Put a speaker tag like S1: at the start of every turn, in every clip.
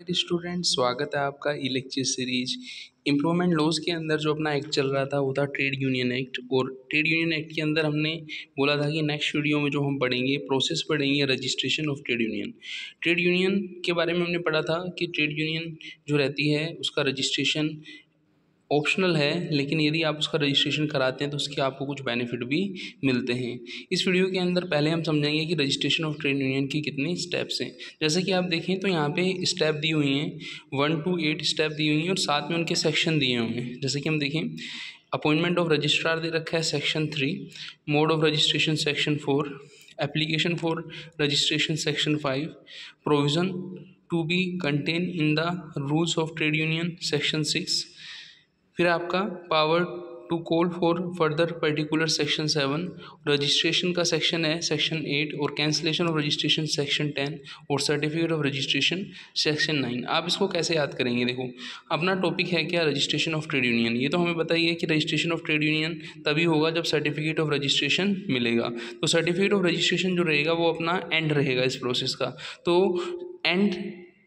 S1: Student स्वागत है आपका e lecture series employment laws के अंदर जो अपना एक्ट चल रहा था, वो था ट्रेड यूनियन एक्ट और ट्रेड यूनियन एक्ट के अंदर हमने बोला था कि नेक्स्ट वीडियो में जो हम पढ़ेंगे प्रोसेस पढ़ेंगे registration of trade union trade union के बारे में हमने पढ़ा था कि ट्रेड यूनियन जो रहती है, उसका रजिस्ट्रेशन ऑप्शनल है, लेकिन यदि आप उसका रजिस्ट्रेशन कराते हैं तो उसके आपको कुछ बेनिफिट भी मिलते हैं। इस वीडियो के अंदर पहले हम समझेंगे कि रजिस्ट्रेशन ऑफ़ ट्रेड यूनियन की कितनी स्टेप्स हैं। जैसे कि आप देखें तो यहाँ पे स्टेप दी हुई हैं वन टू एट स्टेप दी हुई हैं, और साथ में उनके सेक्शन दिए हुए हैं। जैसे कि हम देखें अपॉइंटमेंट ऑफ़ रजिस्ट्रार दे रखा है section three mode of registration section four application for registration section five provision to be contain in the rules of trade union section six फिर आपका power to call for further particular section seven registration का section है section eight और cancellation of registration section ten और certificate of registration section nine आप इसको कैसे याद करेंगे? देखो, अपना टॉपिक है क्या रजिस्ट्रेशन ऑफ़ ट्रेड यूनियन ये तो हमें बताइए कि रजिस्ट्रेशन ऑफ़ ट्रेड यूनियन तभी होगा जब सर्टिफिकेट ऑफ़ रजिस्ट्रेशन मिलेगा। तो सर्टिफिकेट ऑफ़ रजिस्ट्रेशन जो रहेगा वो अपना एंड रहेगा इस प्रोसेस का। तो एंड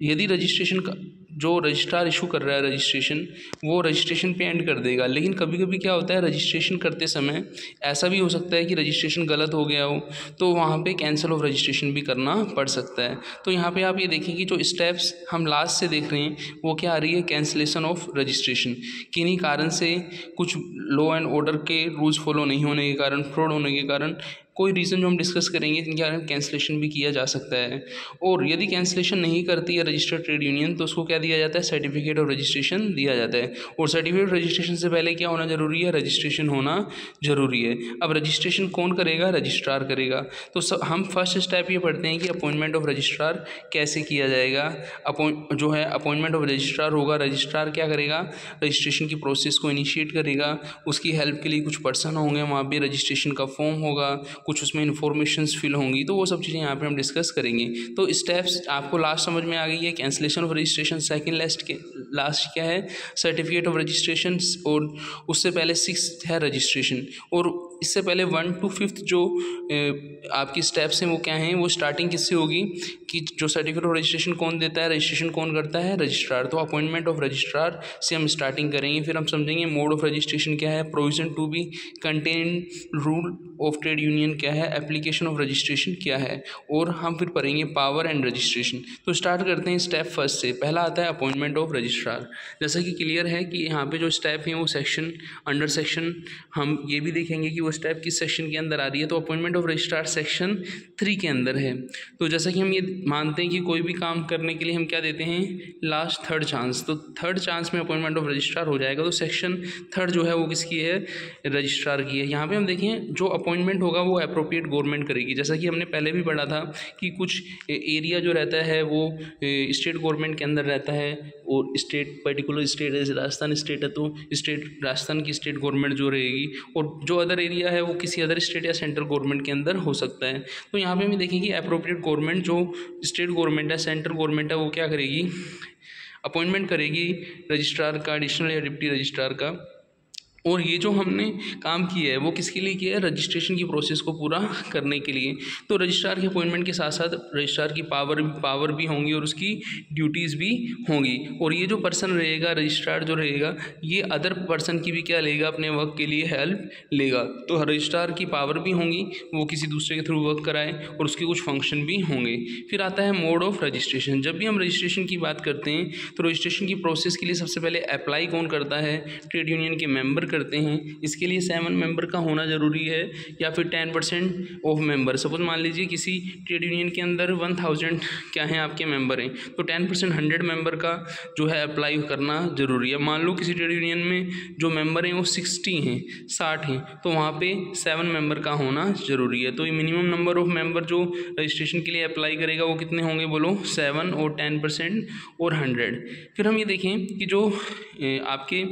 S1: यदि रजिस्ट्रेशन का जो रजिस्ट्रार इशू कर रहा है रजिस्ट्रेशन, वो रजिस्ट्रेशन पे एंड कर देगा। लेकिन कभी कभी क्या होता है, रजिस्ट्रेशन करते समय ऐसा भी हो सकता है कि रजिस्ट्रेशन गलत हो गया हो तो वहाँ पे कैंसिल ऑफ़ रजिस्ट्रेशन भी करना पड़ सकता है। तो यहाँ पे आप ये देखें कि जो स्टेप्स हम लास्ट से देख रहे हैं, वो क्या आ रही है? कैंसिलेशन ऑफ़ रजिस्ट्रेशन किन्हीं कारण से कुछ लॉ एंड ऑर्डर के रूल्स फॉलो नहीं होने के कारण फ्रॉड होने के कारण कोई रीज़न जो हम डिस्कस करेंगे, जिनके कारण कैंसिलेशन भी किया जा सकता है। और यदि कैंसिलेशन नहीं करती है रजिस्टर्ड ट्रेड यूनियन तो उसको क्या दिया जाता है? सर्टिफिकेट ऑफ़ रजिस्ट्रेशन दिया जाता है। और सर्टिफिकेट ऑफ़ रजिस्ट्रेशन से पहले क्या होना ज़रूरी है? रजिस्ट्रेशन होना ज़रूरी है। अब रजिस्ट्रेशन कौन करेगा? रजिस्ट्रार करेगा। तो सब हम फ़र्स्ट स्टेप ये पढ़ते हैं कि अपॉइंटमेंट ऑफ़ रजिस्ट्रार कैसे किया जाएगा। जो है अपॉइंटमेंट ऑफ़ रजिस्ट्रार होगा रजिस्ट्रार क्या करेगा? रजिस्ट्रेशन की प्रोसेस को इनिशिएट करेगा। उसकी हेल्प के लिए कुछ पर्सन होंगे, वहाँ पर रजिस्ट्रेशन का फॉर्म होगा। कुछ उसमें इन्फॉर्मेशन फिल होंगी तो वो सब चीज़ें यहाँ पर हम डिस्कस करेंगे। तो स्टेप्स आपको लास्ट समझ में आ गई है cancellation of registration second last के लास्ट क्या है? सर्टिफिकेट ऑफ़ रजिस्ट्रेशन और उससे पहले सिक्स है रजिस्ट्रेशन और इससे पहले वन टू फिफ्थ जो आपकी स्टेप्स हैं वो क्या हैं? वो स्टार्टिंग किससे होगी? कि जो सर्टिफिकेट ऑफ़ रजिस्ट्रेशन कौन देता है? रजिस्ट्रेशन कौन करता है? रजिस्ट्रार तो अपॉइंटमेंट ऑफ़ रजिस्ट्रार से हम स्टार्टिंग करेंगे, फिर हम समझेंगे मोड ऑफ़ रजिस्ट्रेशन क्या है? Provision to be contain rule of trade union क्या है? एप्लीकेशन ऑफ़ रजिस्ट्रेशन क्या है? और हम फिर पढ़ेंगे पावर एंड रजिस्ट्रेशन तो स्टार्ट करते हैं स्टेप फ़र्स्ट से। पहला आता है अपॉइंटमेंट ऑफ़ रजिस्ट्रार जैसा कि क्लियर है कि यहाँ पे जो स्टेप हैं वो सेक्शन अंडर सेक्शन हम ये भी देखेंगे कि वो स्टेप किस सेक्शन के अंदर आ रही है तो appointment of registrar section three के अंदर है। तो जैसा कि हम ये मानते हैं कि कोई भी काम करने के लिए हम क्या देते हैं? लास्ट थर्ड चांस तो थर्ड चांस में अपॉइंटमेंट ऑफ़ रजिस्ट्रार हो जाएगा तो सेक्शन थर्ड जो है वो किसकी है? रजिस्ट्रार की है। यहाँ पे हम देखें, जो अपॉइंटमेंट होगा वो अप्रोप्रिएट गवर्नमेंट करेगी। जैसा कि हमने पहले भी पढ़ा था कि कुछ एरिया जो रहता है वो स्टेट गवर्नमेंट के अंदर रहता है और स्टेट पर्टिकुलर स्टेट जैसे राजस्थान स्टेट है तो स्टेट राजस्थान की स्टेट गवर्नमेंट जो रहेगी, और जो अदर एरिया है, वो किसी अदर स्टेट या सेंट्रल गवर्नमेंट के अंदर हो सकता है। तो यहाँ पे हमें देखेंगे अप्रोप्रिएट गवर्नमेंट जो स्टेट गवर्नमेंट है सेंट्रल गवर्नमेंट है, वो क्या करेगी? अपॉइंटमेंट करेगी रजिस्ट्रार का एडिशनल या डिप्टी रजिस्ट्रार का। और ये जो हमने काम किया है, वो किसके लिए किया है? रजिस्ट्रेशन की प्रोसेस को पूरा करने के लिए। तो रजिस्ट्रार के अपॉइंटमेंट के साथ साथ रजिस्ट्रार की पावर पावर भी होंगी और उसकी ड्यूटीज़ भी होंगी। और ये जो पर्सन रहेगा रजिस्ट्रार जो रहेगा, ये अदर पर्सन की भी क्या लेगा? अपने वर्क के लिए हेल्प लेगा। तो रजिस्ट्रार की पावर भी होंगी, वो किसी दूसरे के थ्रू वर्क कराए और उसके कुछ फ़ंक्शन भी होंगे। फिर आता है मोड ऑफ़ रजिस्ट्रेशन जब भी हम रजिस्ट्रेशन की बात करते हैं तो रजिस्ट्रेशन की प्रोसेस के लिए सबसे पहले अप्लाई कौन करता है? ट्रेड यूनियन के मेंबर करते हैं, इसके लिए सेवन मेंबर का होना ज़रूरी है या फिर ten percent of member suppose मान लीजिए किसी ट्रेड यूनियन के अंदर वन थाउज़ेंड क्या है आपके मेंबर हैं तो टेन परसेंट हंड्रेड मेंबर का जो है अप्लाई करना ज़रूरी है। मान लो किसी ट्रेड यूनियन में जो मेंबर हैं वो सिक्सटी हैं, साठ हैं तो वहाँ पे सेवन मेंबर का होना ज़रूरी है। तो ये मिनिमम नंबर ऑफ़ मेंबर जो रजिस्ट्रेशन के लिए अप्लाई करेगा, वो कितने होंगे बोलो? सेवन और टेन परसेंट और हंड्रेड फिर हम ये देखें कि जो आपके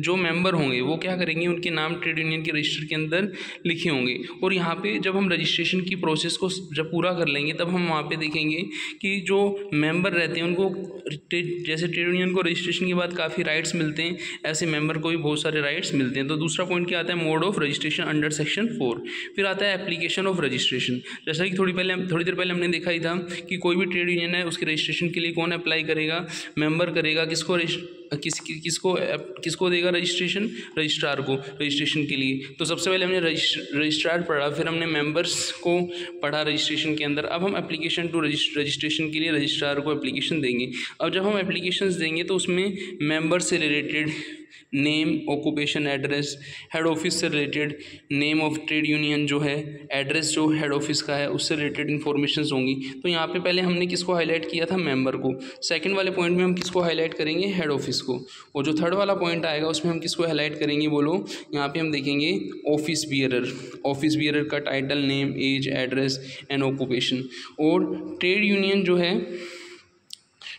S1: जो मेंबर होंगे वो क्या करेंगे? उनके नाम ट्रेड यूनियन के रजिस्टर के अंदर लिखे होंगे। और यहाँ पे जब हम रजिस्ट्रेशन की प्रोसेस को जब पूरा कर लेंगे, तब हम वहाँ पे देखेंगे कि जो मेंबर रहते हैं, उनको जैसे ट्रेड यूनियन को रजिस्ट्रेशन के बाद काफ़ी राइट्स मिलते हैं, ऐसे मेंबर को भी बहुत सारे राइट्स मिलते हैं। तो दूसरा पॉइंट क्या आता है? Mode of registration under section four फिर आता है एप्लीकेशन ऑफ़ रजिस्ट्रेशन जैसा कि थोड़ी पहले थोड़ी देर पहले हमने देखा ही था कि कोई भी ट्रेड यूनियन है, उसके रजिस्ट्रेशन के लिए कौन अप्लाई करेगा? मेंबर करेगा। किसको किस किसको किसको देगा रजिस्ट्रेशन? रजिस्ट्रार को, रजिस्ट्रेशन के लिए। तो सबसे पहले हमने रजिस्ट्रार पढ़ा, फिर हमने मेंबर्स को पढ़ा रजिस्ट्रेशन के अंदर। अब हम एप्लीकेशन टू रजिस्ट्रेशन के लिए रजिस्ट्रार को एप्लीकेशन देंगे। अब जब हम एप्लीकेशन देंगे तो उसमें मेंबर से related name occupation address head office से related name of trade union जो है एड्रेस जो हेड ऑफ़िस का है, उससे रिलेटेड इन्फॉर्मेशन होंगी। तो यहाँ पे पहले हमने किसको हाईलाइट किया था? मेंबर को। सेकंड वाले पॉइंट में हम किसको हाईलाइट करेंगे? हेड ऑफ़िस को। और जो थर्ड वाला पॉइंट आएगा, उसमें हम किसको हाईलाइट करेंगे बोलो? यहाँ पे हम देखेंगे ऑफ़िस बियरर ऑफ़िस बियरर का title name age address and occupation और ट्रेड यूनियन जो है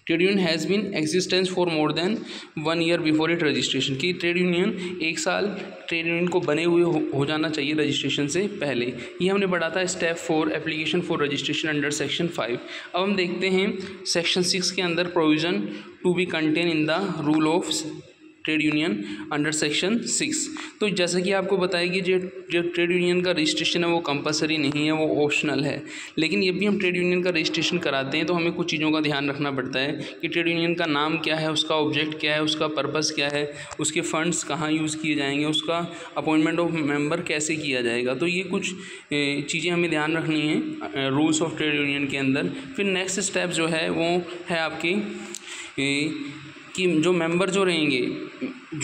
S1: trade union has been existence for more than one year before it registration कि ट्रेड यूनियन एक साल ट्रेड यूनियन को बने हुए हो, हो जाना चाहिए रजिस्ट्रेशन से पहले। ये हमने पढ़ा था step four application for registration under section five अब हम देखते हैं सेक्शन सिक्स के अंदर provision to be contain in the rule of trade union under section six. तो जैसा कि आपको बताया कि जो जो ट्रेड यूनियन का रजिस्ट्रेशन है वो कंपलसरी नहीं है, वो ऑप्शनल है। लेकिन ये भी हम ट्रेड यूनियन का रजिस्ट्रेशन कराते हैं तो हमें कुछ चीज़ों का ध्यान रखना पड़ता है कि ट्रेड यूनियन का नाम क्या है, उसका ऑब्जेक्ट क्या है, उसका पर्पज़ क्या है, उसके फंड्स कहाँ यूज़ किए जाएँगे, उसका अपॉइंटमेंट ऑफ़ मेंबर कैसे किया जाएगा। तो ये कुछ चीज़ें हमें ध्यान रखनी है रूल्स ऑफ़ ट्रेड यूनियन के अंदर। फिर नेक्स्ट स्टेप जो है वो है आपकी कि जो मेंबर जो रहेंगे,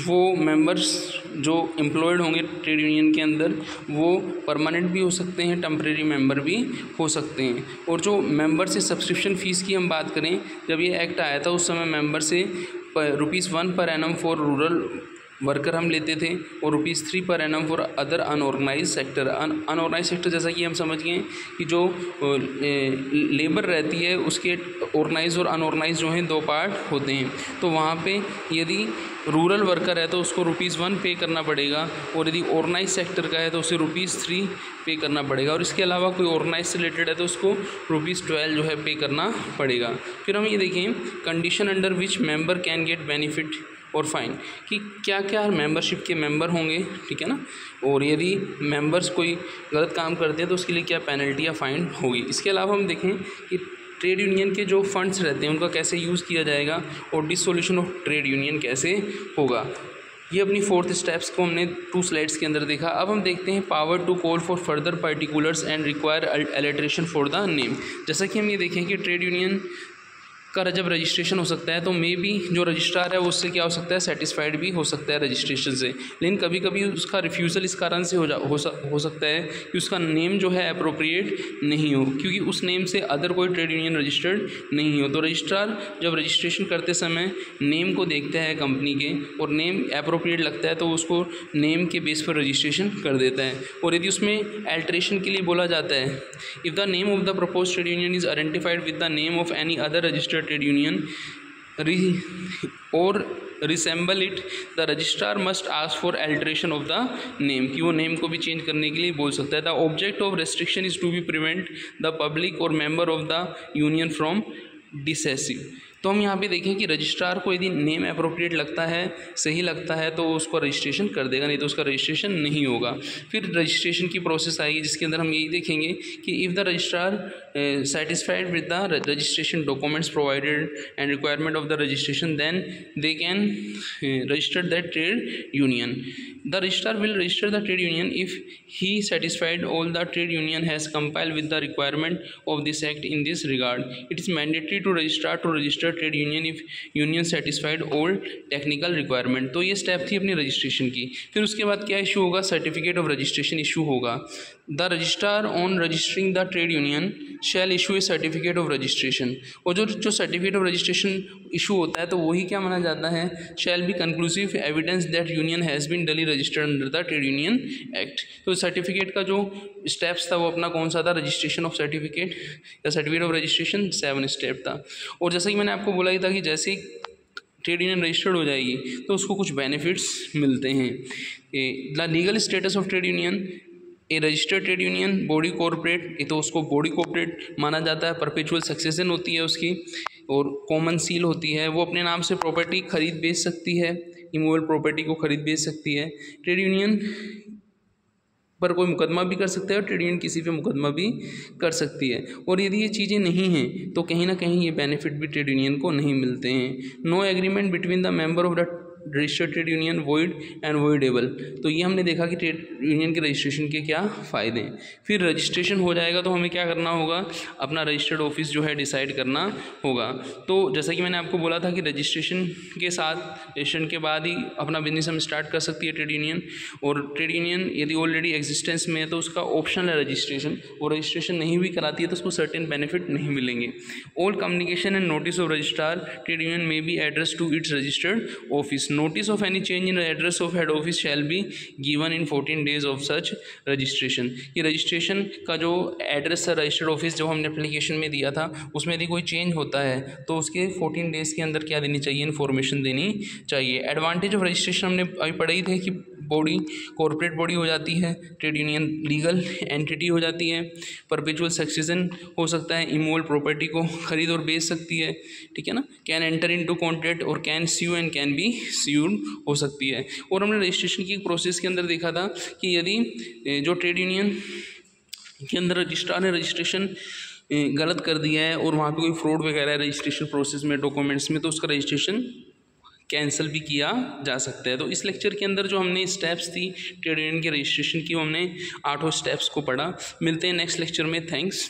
S1: वो मेंबर्स जो एम्प्लॉयड होंगे ट्रेड यूनियन के अंदर, वो परमानेंट भी हो सकते हैं टम्प्रेरी मेंबर भी हो सकते हैं। और जो मेंबर से सब्सक्रिप्शन फ़ीस की हम बात करें, जब ये एक्ट आया था, उस समय मेंबर से rupees one per annum for rural worker हम लेते थे और rupees three per annum for other unorganise sector unorganise sector जैसा कि हम समझ गए कि जो लेबर रहती है, उसके ऑर्गेनाइज और अनऑर्गेनाइज जो हैं, दो पार्ट होते हैं। तो वहाँ पे यदि रूरल वर्कर है तो उसको रुपीज़ वन पे करना पड़ेगा और यदि ऑर्गेनाइज सेक्टर का है तो उसे रुपीज़ थ्री पे करना पड़ेगा। और इसके अलावा कोई ऑर्गेनाइज से रिलेटेड है तो उसको रुपीज़ ट्वेल्व जो है पे करना पड़ेगा। फिर हम ये देखें condition under which member can get benefit और फाइन कि क्या क्या मेंबरशिप के मेंबर होंगे, ठीक है ना? और यदि मेंबर्स कोई गलत काम करते हैं तो उसके लिए क्या पेनल्टी या फाइन होगी? इसके अलावा हम देखें कि ट्रेड यूनियन के जो फंड्स रहते हैं, उनका कैसे यूज़ किया जाएगा और डिसोल्यूशन ऑफ़ ट्रेड यूनियन कैसे होगा? ये अपनी फोर्थ स्टेप्स को हमने टू स्लाइड्स के अंदर देखा। अब हम देखते हैं power to call for further particulars and require alteration for the name जैसा कि हम ये देखें कि ट्रेड यूनियन का जब रजिस्ट्रेशन हो सकता है तो मे बी जो रजिस्ट्रार है उससे क्या हो सकता है सेटिस्फाइड भी हो सकता है रजिस्ट्रेशन से। लेकिन कभी कभी उसका रिफ्यूज़ल इस कारण से हो जा हो, हो सकता है कि उसका नेम जो है अप्रोप्रिएट नहीं हो क्योंकि उस नेम से अदर कोई ट्रेड यूनियन रजिस्टर्ड नहीं हो। तो रजिस्ट्रार जब रजिस्ट्रेशन करते समय नेम को देखता है कंपनी के और नेम अप्रोप्रिएट लगता है तो उसको नेम के बेस पर रजिस्ट्रेशन कर देता है। और यदि उसमें एल्ट्रेशन के लिए बोला जाता है if the name of the propose trade union is identified with the name of any other registered trade union और resemble it the registrar must ask for alteration of the name कि वो name को भी change करने के लिए बोल सकता है। The object of restriction is to be prevent the public और member of the union from deceive तो हम यहाँ पे देखें कि रजिस्ट्रार को यदि नेम अप्रोप्रिएट लगता है, सही लगता है तो उसको रजिस्ट्रेशन कर देगा, नहीं तो उसका रजिस्ट्रेशन नहीं होगा। फिर रजिस्ट्रेशन की प्रोसेस आएगी, जिसके अंदर हम यही देखेंगे कि if the registrar satisfied with the registration documents provided and requirement of the registration then they can register the trade union the registrar will register the trade union if he satisfied all the trade union has compile with the requirement of this act in this regard it is mandatory to registrar to register trade union if, union satisfied all technical requirement. तो ये step थी अपनी registration की। फिर उसके बाद क्या issue होगा? सर्टिफिकेट ऑफ़ रजिस्ट्रेशन इशू होगा। The registrar on registering the trade union shall issue a certificate of registration और जो जो सर्टिफिकेट ऑफ़ रजिस्ट्रेशन इशू होता है तो वही क्या माना जाता है? Shall be conclusive evidence that union has been duly registered under the trade union act तो सर्टिफिकेट का जो स्टेप्स था, वो अपना कौन सा था? रजिस्ट्रेशन ऑफ़ सर्टिफिकेट या certificate of registration seven step था। और जैसे कि मैंने आपको बोला ही था कि जैसे ट्रेड यूनियन रजिस्टर्ड हो जाएगी तो उसको कुछ बेनिफिट्स मिलते हैं। The legal status of trade union a registered trade union body corporate ये तो उसको बॉडी कॉरपोरेट माना जाता है परपेचुअल सक्सेसन होती है उसकी, और कॉमन सील होती है, वो अपने नाम से प्रॉपर्टी खरीद बेच सकती है इमूवेबल प्रॉपर्टी को खरीद बेच सकती है। ट्रेड यूनियन पर कोई मुकदमा भी कर सकता है और ट्रेड यूनियन किसी पे मुकदमा भी कर सकती है। और यदि ये चीज़ें नहीं हैं तो कहीं ना कहीं ये बेनिफिट भी ट्रेड यूनियन को नहीं मिलते हैं। No agreement between the member of the registered trade union void and voidable तो ये हमने देखा कि ट्रेड यूनियन के रजिस्ट्रेशन के क्या फ़ायदे हैं। फिर रजिस्ट्रेशन हो जाएगा तो हमें क्या करना होगा? अपना रजिस्टर्ड ऑफ़िस जो है डिसाइड करना होगा। तो जैसा कि मैंने आपको बोला था कि रजिस्ट्रेशन के साथ रजिस्ट्रेशन के बाद ही अपना बिज़नेस हम स्टार्ट कर सकती है ट्रेड यूनियन और ट्रेड यूनियन यदि ऑलरेडी एग्जिस्टेंस में है तो उसका ऑप्शनल है रजिस्ट्रेशन और रजिस्ट्रेशन नहीं भी कराती है तो उसको सर्टेन बेनिफिट नहीं मिलेंगे। All communication and notice of registrar trade union may be address to its registered office notice of any change in address of head office shall be given in 14 days of such registration. ये registration का जो address है registered office जो हमने application में दिया था, उसमें यदि कोई चेंज होता है तो उसके 14 डेज़ के अंदर क्या देनी चाहिए? इन्फॉर्मेशन देनी चाहिए. एडवांटेज ऑफ़ रजिस्ट्रेशन हमने अभी पढ़ाई थी कि बॉडी कॉरपोरेट बॉडी हो जाती है ट्रेड यूनियन लीगल एंटिटी हो जाती है परपेचुअल सक्सेसन हो सकता है इमोल प्रॉपर्टी को खरीद और बेच सकती है, ठीक है ना? Can enter in to contract और can sue and can be sued हो सकती है। और हमने रजिस्ट्रेशन की प्रोसेस के अंदर देखा था कि यदि जो ट्रेड यूनियन के अंदर रजिस्ट्रार ने रजिस्ट्रेशन गलत कर दिया है और वहाँ पे कोई फ्रॉड वगैरह है रजिस्ट्रेशन प्रोसेस में डॉक्यूमेंट्स में तो उसका रजिस्ट्रेशन कैंसिल भी किया जा सकता है। तो इस लेक्चर के अंदर जो हमने स्टेप्स थी ट्रेड यूनियन के रजिस्ट्रेशन की, वो हमने आठों स्टेप्स को पढ़ा। मिलते हैं नेक्स्ट लेक्चर में। थैंक्स